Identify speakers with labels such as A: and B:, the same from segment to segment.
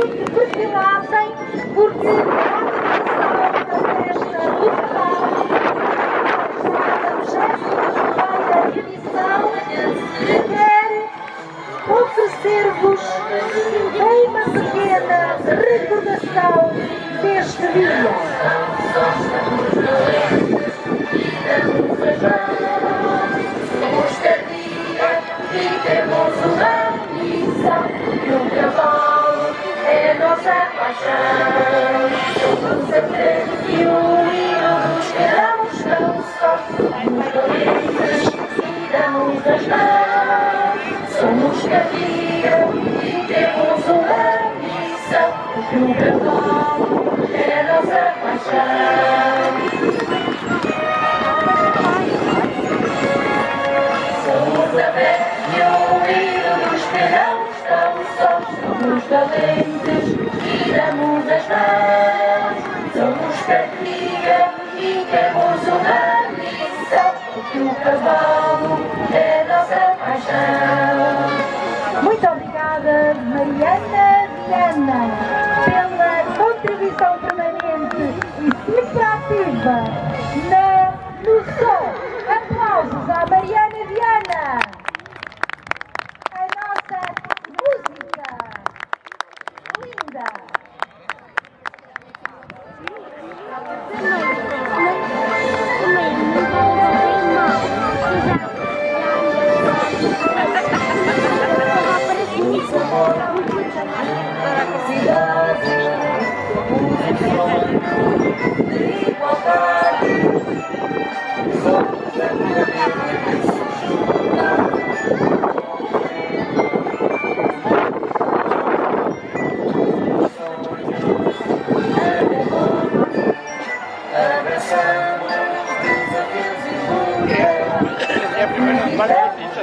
A: que perfilassem, porque a da festa do Carnaval, a 21 edição, quer oferecer-vos uma pequena recordação deste dia.
B: Nossa paixão. Somos a frente e o dos cristãos não só somos valentes e damos as mãos. Somos cadeia e temos uma missão que o cavalo é nossa paixão. Somos e damos as mãos. Somos partilha e temos uma missão. Porque o cavalo é nossa paixão.
A: Muito obrigada, Mariana Viana, pela contribuição permanente e sempre ativa
B: Lutas.
C: É a pizza.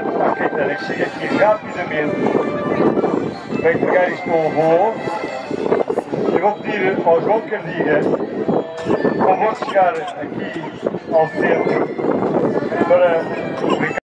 C: À, à Caetana chegue aqui rapidamente para entregar isto ao avô. Eu vou pedir ao João Cardiga para o avô chegar aqui ao centro para.